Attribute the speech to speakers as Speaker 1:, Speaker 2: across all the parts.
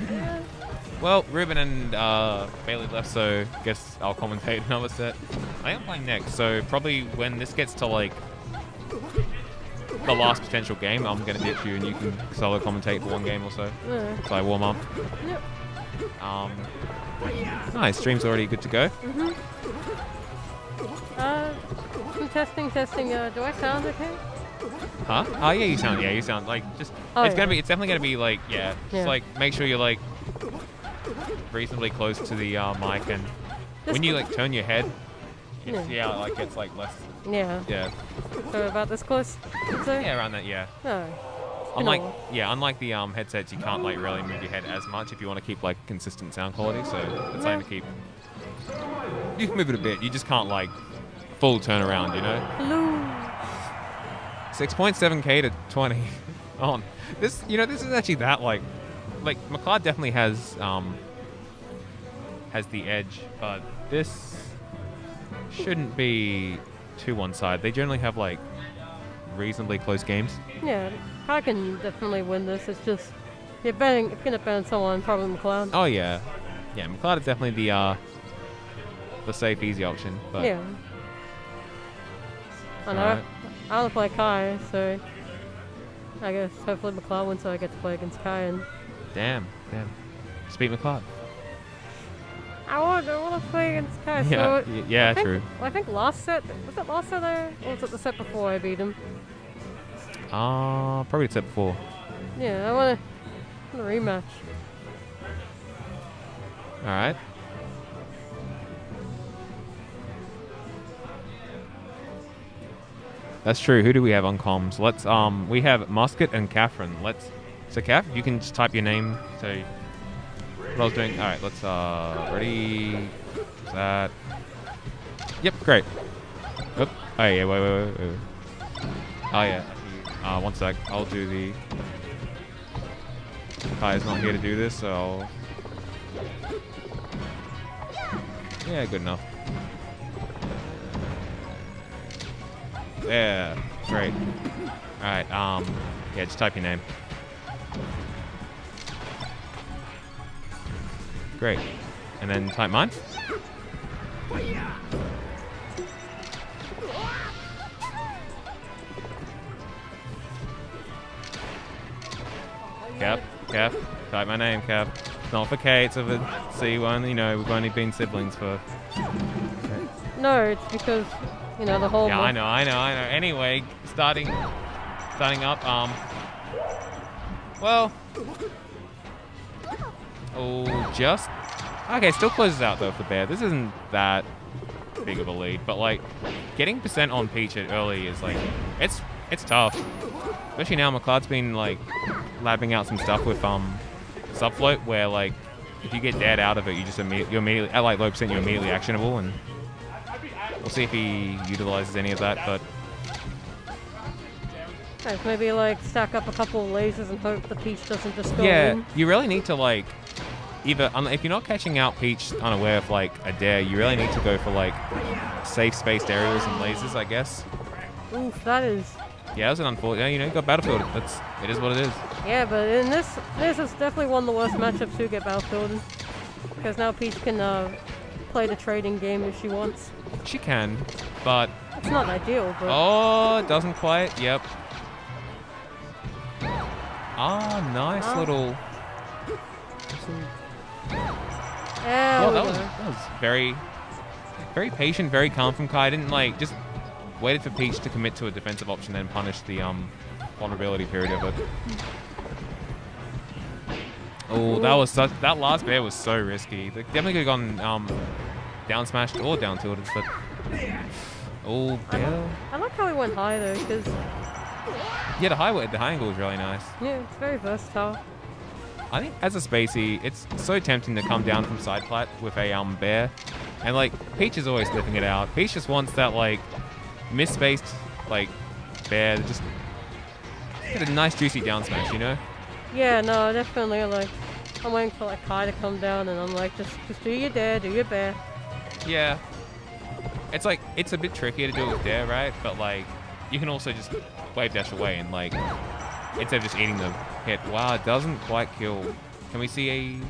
Speaker 1: Well, Ruben and uh, Bailey left, so guess I'll commentate another set. I am playing next, so probably when this gets to like the last potential game, I'm gonna ditch you and you can solo commentate for one game or so.
Speaker 2: Yeah.
Speaker 1: So I warm up.
Speaker 2: Yep.
Speaker 1: Um, nice. Stream's already good to go.
Speaker 2: Mm-hmm. Uh, testing, testing. Uh, do I sound okay?
Speaker 1: Huh? Oh yeah, you sound yeah, you sound like just.
Speaker 2: Oh,
Speaker 1: it's
Speaker 2: yeah.
Speaker 1: gonna be. It's definitely gonna be like yeah. Just
Speaker 2: Yeah.
Speaker 1: like make sure you're like reasonably close to the uh, mic and when you like turn your head, it's,
Speaker 2: Yeah.
Speaker 1: yeah, like it's like less.
Speaker 2: Yeah.
Speaker 1: Yeah.
Speaker 2: So about this close. So.
Speaker 1: Yeah, around that. Yeah.
Speaker 2: No.
Speaker 1: Unlike
Speaker 2: while.
Speaker 1: yeah, unlike the um, headsets, you can't like really move your head as much if you want to keep like consistent sound quality. So it's something to keep. You can move it a bit. You just can't like full turn around. You know.
Speaker 2: Hello.
Speaker 1: 6.7k to 20 on this you know this is actually that like like McCloud definitely has um has the edge but this shouldn't be too one side they generally have like reasonably close games
Speaker 2: Yeah, I can definitely win this. It's just you're betting. If you're gonna bet on someone, probably McCloud.
Speaker 1: oh yeah yeah McCloud is definitely the uh the safe easy option but
Speaker 2: yeah. I know.
Speaker 1: Alright.
Speaker 2: I want to play Kai, so I guess hopefully McCloud wins, so I get to play against Kai. And
Speaker 1: damn damn speak McCloud
Speaker 2: I want, I want to play against Kai.
Speaker 1: Yeah,
Speaker 2: so
Speaker 1: y- yeah,
Speaker 2: I think,
Speaker 1: true.
Speaker 2: I think last set was it last set I, or was it the set before I beat him?
Speaker 1: uh probably set before
Speaker 2: Yeah, I want to rematch.
Speaker 1: all right That's true. Who do we have on comms? Let's um we have Musket and Catherine. Let's so Kath, you can just type your name. So what I was doing. All right, let's uh ready. That? Yep, great. Oop. Oh yeah, wait, wait, wait, wait. Oh yeah. Uh, one sec. I'll do the. Kai is not here to do this, so. I'll... Yeah, good enough. Yeah, great. All right. Um, yeah, just type your name. Great. And then type mine. Cap, Cap, type my name, Cap. Not for K, it's for C1. You know, we've only been siblings for.
Speaker 2: No, it's because you know the whole.
Speaker 1: Yeah, I know, I know, I know. Anyway, starting, starting up. Um, well, oh, just okay. Still closes out though for Bear. This isn't that big of a lead, but like getting percent on Peach at early is like it's it's tough. Especially now, McCloud's been like labbing out some stuff with um subfloat where like if you get dead out of it, you just immediately You're immediately at like low percent you're immediately actionable and. We'll see if he utilizes any of that, but
Speaker 2: maybe like stack up a couple of lasers and hope the peach doesn't just go
Speaker 1: yeah,
Speaker 2: in.
Speaker 1: you really need to like either un- if you're not catching out Peach unaware of like a dare, you really need to go for like safe spaced aerials and lasers, I guess.
Speaker 2: Oof, that is.
Speaker 1: Yeah, that's an unfortunate. You know, you got Battlefield. That's it is what it is.
Speaker 2: Yeah, but in this, this is definitely one of the worst matchups to get Battlefield. Because now Peach can uh, play the trading game if she wants.
Speaker 1: She can, but
Speaker 2: It's not ideal, but
Speaker 1: oh, it doesn't quite. Yep. Ah, nice
Speaker 2: Ah.
Speaker 1: little.
Speaker 2: yeah,
Speaker 1: Well, that was that was very, very patient, very calm from Kai. Didn't like just waited for Peach to commit to a defensive option, then punish the um vulnerability period of it. Oh, that was such. That last bear was so risky. They definitely could have gone um down smashed or down tilted, but oh,
Speaker 2: I, like, I like how he went high though, because
Speaker 1: Yeah, the high the high angle was really nice.
Speaker 2: yeah, it's very versatile.
Speaker 1: I think as a spacey, it's so tempting to come down from side plat with a um bear, and like Peach is always sniffing it out. Peach just wants that like misspaced like bear that just get a nice juicy down smash, you know?
Speaker 2: Yeah, no, definitely. Like, I'm waiting for like Kai to come down, and I'm like, just, just do your dare, do your bear.
Speaker 1: Yeah. It's like it's a bit trickier to do it with dare, right? But like you can also just wave dash away and like instead of just eating the hit. Wow, it doesn't quite kill. Can we see a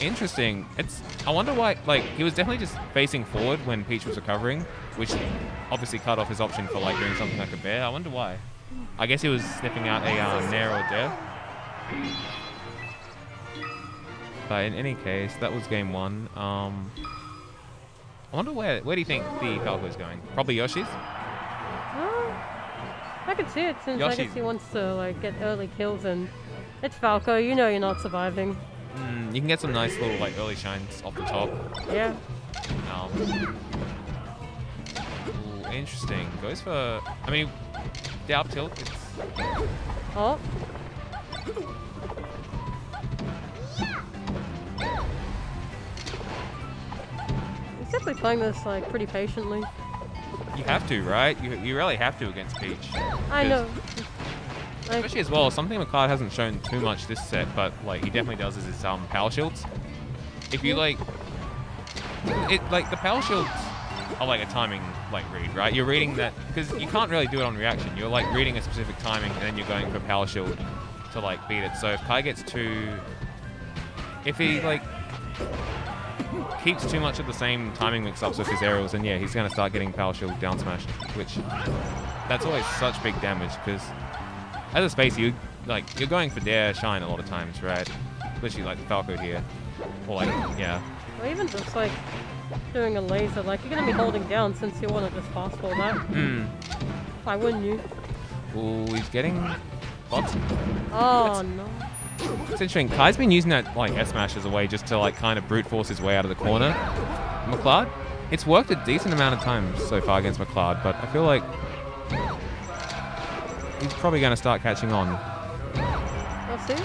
Speaker 1: Interesting. It's. I wonder why. Like he was definitely just facing forward when Peach was recovering, which obviously cut off his option for like doing something like a bear. I wonder why. I guess he was sniffing out a uh, nair or death. But in any case, that was game one. Um, I wonder where. Where do you think the Falco is going? Probably Yoshi's.
Speaker 2: Uh, I can see it since I
Speaker 1: Yoshi-
Speaker 2: guess he wants to like get early kills and it's Falco. You know you're not surviving.
Speaker 1: Mm, you can get some nice little like early shines off the top.
Speaker 2: Yeah.
Speaker 1: Um, ooh, interesting. Goes for. I mean, the up tilt. It's
Speaker 2: Oh. He's definitely playing this like pretty patiently.
Speaker 1: you have to, right? You, you really have to against Peach.
Speaker 2: I know.
Speaker 1: Especially as well, something McCloud hasn't shown too much this set, but like he definitely does is his um power shields. If you like, it like the power shields are like a timing like read, right? You're reading that because you can't really do it on reaction. You're like reading a specific timing and then you're going for power shield to like beat it. So if Kai gets too, if he like keeps too much of the same timing mix-ups with his aerials, and yeah, he's gonna start getting power shield down smashed, which that's always such big damage because as a space, you like you're going for dare shine a lot of times, right? Literally like the Falco here, or like yeah.
Speaker 2: or even just like doing a laser, like you're gonna be holding down since you want to just fast forward that.
Speaker 1: Hmm.
Speaker 2: Why wouldn't you?
Speaker 1: Ooh, he's getting lots.
Speaker 2: Oh no.
Speaker 1: It's interesting. Kai's been using that like S smash as a way just to like kind of brute force his way out of the corner. McCloud, it's worked a decent amount of times so far against McCloud, but I feel like he's probably going to start catching on.
Speaker 2: Let's see.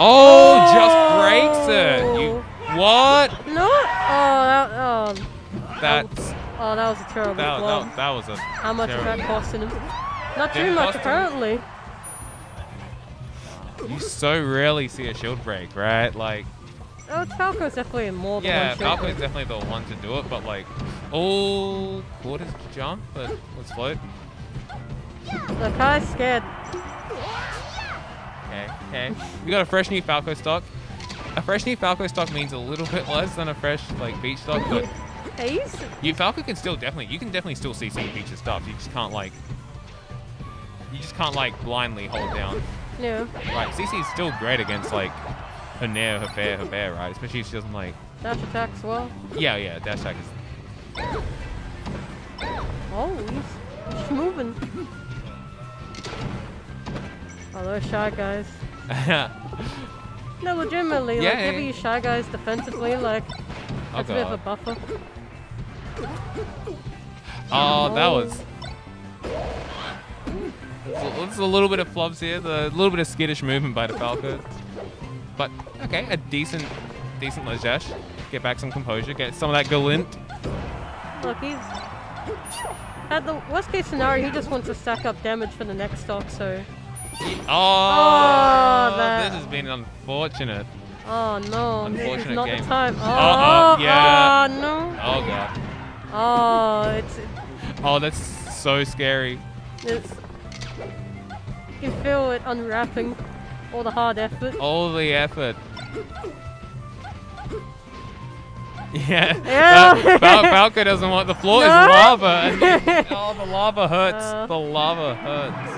Speaker 1: Oh, just breaks it. You what?
Speaker 2: No. Oh, that, oh,
Speaker 1: That's
Speaker 2: oh, that was a terrible
Speaker 1: that,
Speaker 2: blow.
Speaker 1: that, that was a
Speaker 2: How much
Speaker 1: terrible-
Speaker 2: that costing him? Not too much,
Speaker 1: cost him. You so rarely see a shield break, right? Like,
Speaker 2: Oh, Falco's definitely more than
Speaker 1: yeah,
Speaker 2: one
Speaker 1: Falco's definitely the one to do it, but like, oh, quarters jump, but let's float.
Speaker 2: The Kai's scared.
Speaker 1: Okay, okay. We got a fresh new Falco stock. A fresh new Falco stock means a little bit less than a fresh like beach stock, but you Falco can still definitely you can definitely still see some Peach's stuff. You just can't like you just can't like blindly hold down.
Speaker 2: Yeah.
Speaker 1: Right, CC is still great against like her nair, her fair, her bear, right? Especially if she doesn't like
Speaker 2: Dash attack as well.
Speaker 1: yeah, yeah, dash attack is
Speaker 2: Oh, he's, he's moving. Oh, those shy guys. No, legitimately,
Speaker 1: Yeah,
Speaker 2: like
Speaker 1: yeah,
Speaker 2: giving you shy guys defensively, like
Speaker 1: Oh
Speaker 2: that's a bit of a buffer.
Speaker 1: Oh, that
Speaker 2: Oh.
Speaker 1: was. It's a little bit of flubs here, the little bit of skittish movement by the Falco. But okay, a decent, decent ledge dash. Get back some composure, get some of that Galint.
Speaker 2: Look, he's at the worst case scenario, he just wants to stack up damage for the next stock. So,
Speaker 1: oh, oh,
Speaker 2: that-
Speaker 1: this has been unfortunate.
Speaker 2: oh no,
Speaker 1: Unfortunate
Speaker 2: not
Speaker 1: game.
Speaker 2: the time. Oh, oh,
Speaker 1: yeah.
Speaker 2: oh, no.
Speaker 1: Oh god.
Speaker 2: Oh, it's
Speaker 1: Oh, that's so scary.
Speaker 2: it's. You can feel it unwrapping all the hard effort.
Speaker 1: All the effort. Yeah.
Speaker 2: Yeah.
Speaker 1: Fal- Fal- Falco doesn't want the floor is lava. And oh, the lava hurts.
Speaker 2: Uh.
Speaker 1: the lava hurts.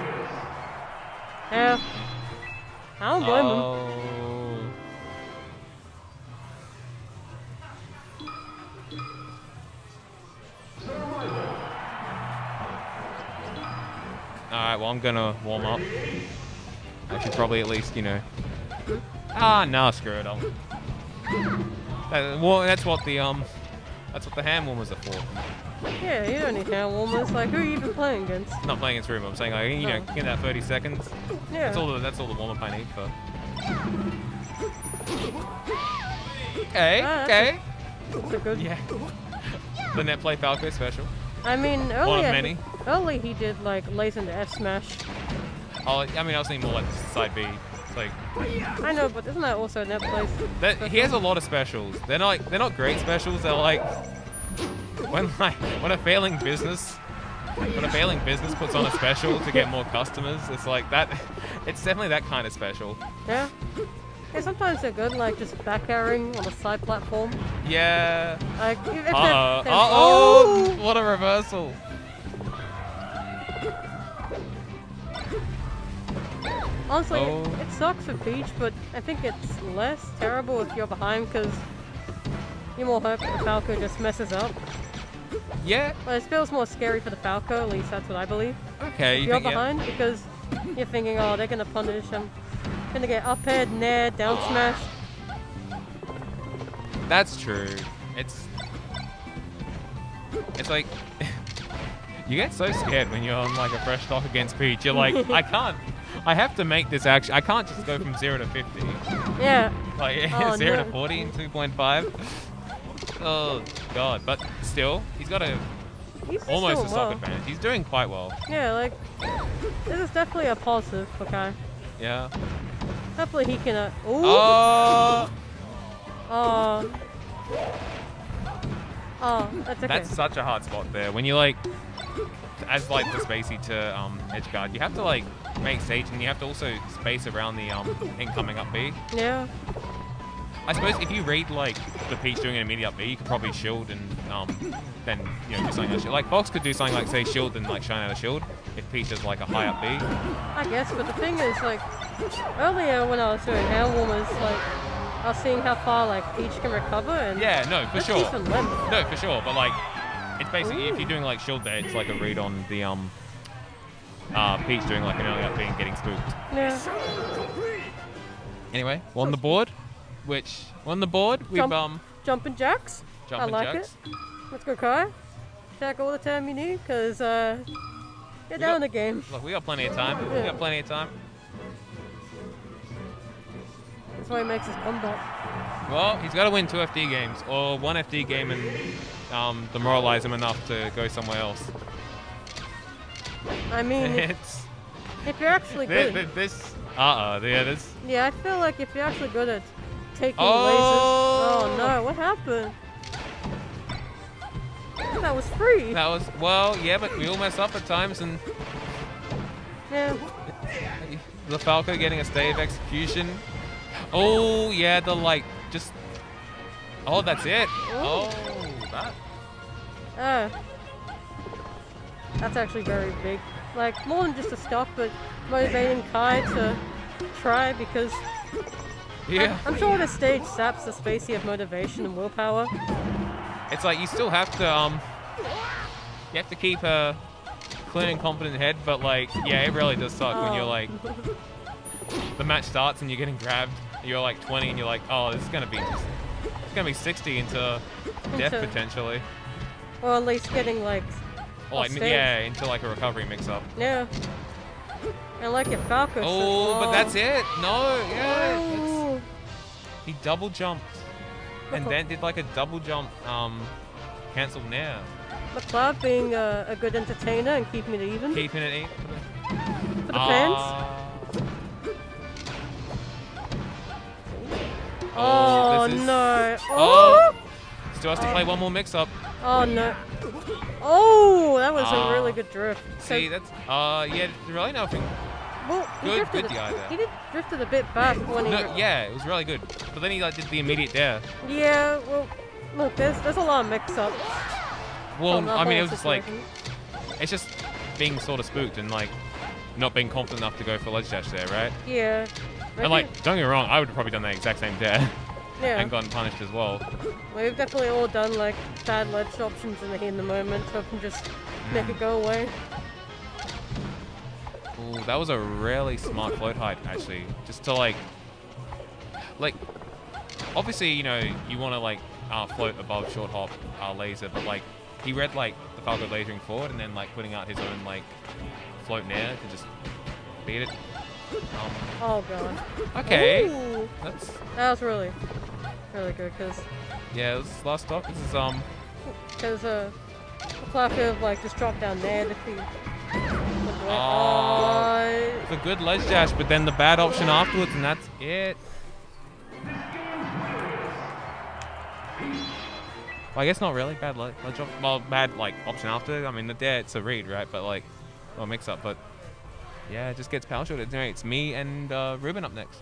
Speaker 2: Yeah. I don't blame him.
Speaker 1: Alright, well, I'm gonna warm up. I should probably at least, you know. Ah, no, screw it. I'll. That, well, that's what the, um. That's what the hand warmers are for.
Speaker 2: Yeah, you don't need hand warmers. Like, who are you even playing against?
Speaker 1: Not playing against room. I'm saying, like, you know, get that 30 seconds.
Speaker 2: Yeah.
Speaker 1: That's all. The, that's all the warm up I need for. Okay.
Speaker 2: Ah, that's
Speaker 1: okay.
Speaker 2: It's a good.
Speaker 1: Yeah. The net play Falco special.
Speaker 2: I mean, earlier...
Speaker 1: One
Speaker 2: earlier,
Speaker 1: of many.
Speaker 2: Early he did like laser into F smash.
Speaker 1: Oh, I mean, I was thinking more like side B. It's like
Speaker 2: I know, but isn't that also net place?
Speaker 1: that, he has a lot of specials. They're not like they're not great specials. They're like when like when a failing business when a failing business puts on a special to get more customers. It's like that. It's definitely that kind of special.
Speaker 2: Yeah. Yeah, sometimes they're good, like just back airing on a side platform.
Speaker 1: Yeah.
Speaker 2: Like, if if they're-
Speaker 1: Uh-oh.
Speaker 2: they're-
Speaker 1: Uh-oh! What a reversal.
Speaker 2: Honestly,
Speaker 1: Oh.
Speaker 2: it, it sucks for Peach, but I think it's less terrible if you're behind because you're more hurt if the Falco just messes up.
Speaker 1: Yeah.
Speaker 2: But it feels more scary for the Falco, at least that's what I believe.
Speaker 1: Okay.
Speaker 2: If
Speaker 1: You
Speaker 2: you're
Speaker 1: think, yeah.
Speaker 2: behind because you're thinking, oh, they're gonna punish, I'm gonna get up head, nair, down smash.
Speaker 1: That's true. It's it's like you get so scared when you're on like a fresh stock against Peach. You're like, I can't. I have to make this action. I can't just go from zero to fifty.
Speaker 2: Yeah,
Speaker 1: Like
Speaker 2: Oh,
Speaker 1: zero
Speaker 2: no.
Speaker 1: to forty in two point five. Oh god! But still, he's got a
Speaker 2: he's
Speaker 1: almost a stock
Speaker 2: well.
Speaker 1: advantage. He's doing quite well.
Speaker 2: Yeah, like this is definitely a positive for Kai.
Speaker 1: Yeah.
Speaker 2: Hopefully he can. Uh, ooh.
Speaker 1: Oh,
Speaker 2: Oh. Oh, that's okay.
Speaker 1: that's such a hard spot there. When you like, as like the spacey to um, edge guard, you have to like make stage and you have to also space around the um, incoming up B.
Speaker 2: yeah.
Speaker 1: I suppose if you read like the Peach doing an immediate up B, you could probably shield and um, then you know do something like shield. Like Fox could do something like say shield and like shine out a shield if Peach does like a high up B.
Speaker 2: I guess, but the thing is, like, earlier when I was doing hand warmers, like, I was seeing how far, like, Peach can recover, and
Speaker 1: Yeah, no, for sure. No, for sure. But like, it's basically if you're doing like shield there, it's like a read on the um, uh, Peach doing like an early up B and getting spooked.
Speaker 2: Yeah.
Speaker 1: Anyway, on the board, which on the board we've
Speaker 2: Jump.
Speaker 1: um
Speaker 2: Jumping jacks.
Speaker 1: jumping
Speaker 2: I like
Speaker 1: jacks.
Speaker 2: it. Let's go, Kai. Jack all the time you need, because, uh, get down
Speaker 1: got-
Speaker 2: the game.
Speaker 1: Look, we got plenty of time. We got plenty of time.
Speaker 2: That's why he makes his comeback.
Speaker 1: Well, he's got to win two FD games or one FD game and um, demoralize him enough to go somewhere else.
Speaker 2: I mean, if,
Speaker 1: it's
Speaker 2: if you're actually good.
Speaker 1: this uh uh yeah this
Speaker 2: Yeah, I feel like if you're actually good at taking
Speaker 1: Oh!
Speaker 2: lasers. Oh no, what happened? That was free.
Speaker 1: that was well yeah but we all mess up at times and
Speaker 2: Yeah.
Speaker 1: the Falco getting a stay of execution. Oh yeah the like just oh that's it. Oh that
Speaker 2: Uh, that's actually very big. Like, more than just a stock, but motivating Kai to try because
Speaker 1: yeah.
Speaker 2: I'm sure this stage saps the spacey of motivation and willpower.
Speaker 1: It's like you still have to um you have to keep a clean and confident head, but like yeah, it really does suck when you're
Speaker 2: Oh.
Speaker 1: like the match starts and you're getting grabbed. You're like 20 and you're like, oh, this is gonna be it's gonna be 60 into death
Speaker 2: Into-
Speaker 1: potentially,
Speaker 2: Or at least getting, like,
Speaker 1: or like
Speaker 2: stage.
Speaker 1: yeah, into like a recovery mix-up.
Speaker 2: Yeah. And like your Falco.
Speaker 1: Oh, but that's it. No, yeah, he double jumped and then did like a double jump um cancel nair,
Speaker 2: McCloud being a, a good entertainer and keeping it even
Speaker 1: keeping it even.
Speaker 2: for the fans.
Speaker 1: Ah.
Speaker 2: Oh,
Speaker 1: is-
Speaker 2: no.
Speaker 1: Oh.
Speaker 2: Oh.
Speaker 1: Still has to play one more mix-up.
Speaker 2: Oh no. Oh, that was
Speaker 1: Ah.
Speaker 2: a really good drift.
Speaker 1: See,
Speaker 2: So-
Speaker 1: that's uh, yeah, really nothing.
Speaker 2: well, he
Speaker 1: good-
Speaker 2: drifted
Speaker 1: good
Speaker 2: a-
Speaker 1: DI there.
Speaker 2: He did drifted a bit back when he.
Speaker 1: No, yeah, it was really good. But then he like did the immediate dare.
Speaker 2: Yeah. Well, look, there's there's a lot of mix-ups.
Speaker 1: Well, I mean, it was just like it's just being sort of spooked and like not being confident enough to go for ledge dash there, right?
Speaker 2: Yeah. I
Speaker 1: And like, don't get me wrong, I would have probably done that exact same dare
Speaker 2: yeah.
Speaker 1: and gotten punished as well.
Speaker 2: We've definitely all done like bad ledge options in the heat in the moment, so can just make it go away.
Speaker 1: Ooh, that was a really smart float height actually, just to like, like, obviously you know you want to like uh, float above short hop uh, laser, but like he read like the Falco lasering forward and then like putting out his own like float nair to just beat it.
Speaker 2: Oh god.
Speaker 1: okay,
Speaker 2: Ooh,
Speaker 1: that's
Speaker 2: that was really, really good because
Speaker 1: yeah. This last stop. This is um
Speaker 2: because uh, McCloud could have like just dropped down there to he.
Speaker 1: Oh. It's a good ledge dash, but then the bad option afterwards, and that's it. Well, I guess not really bad ledge, well bad like option after. I mean the dare it's a read right, but like well mix up, but yeah, it just gets power shot. Anyway, it's me and uh, Ruben up next.